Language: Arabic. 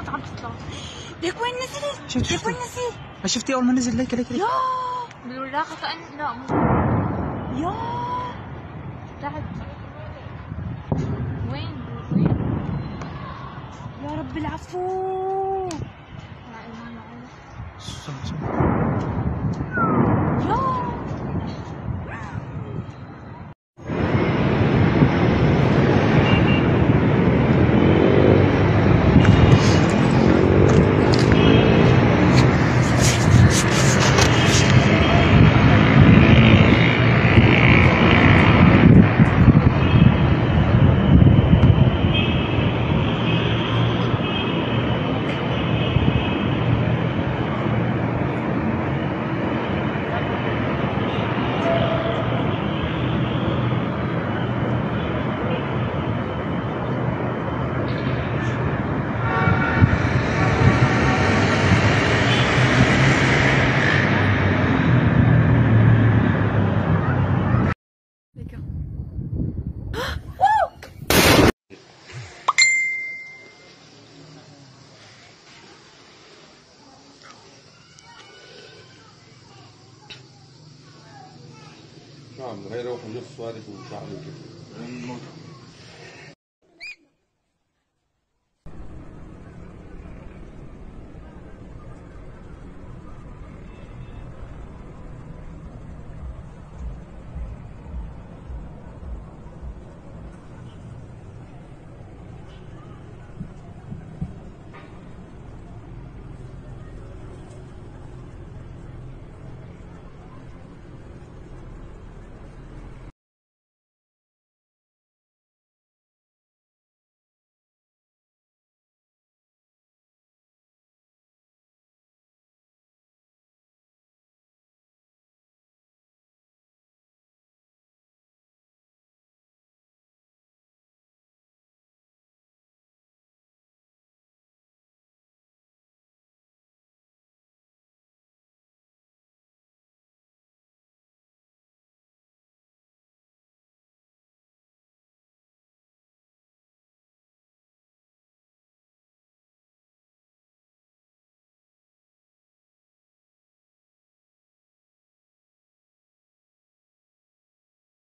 بتطلع عم تطلع. ليك وين نزلت؟ شفت ليك وين نزل؟ ما شفتي أول ما نزل؟ ليك ليك ليك يا! بالوراقة كأن لا مو. يا! تحت وين؟ وين؟ يا رب العفو! لا الله. نعم غير روح نص وارد وشعبي كده